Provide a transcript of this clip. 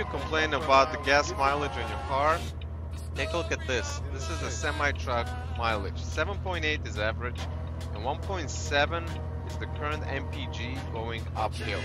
you complain about the gas mileage on your car, take a look at this. This is a semi-truck mileage. 7.8 is average, and 1.7 is the current MPG going uphill.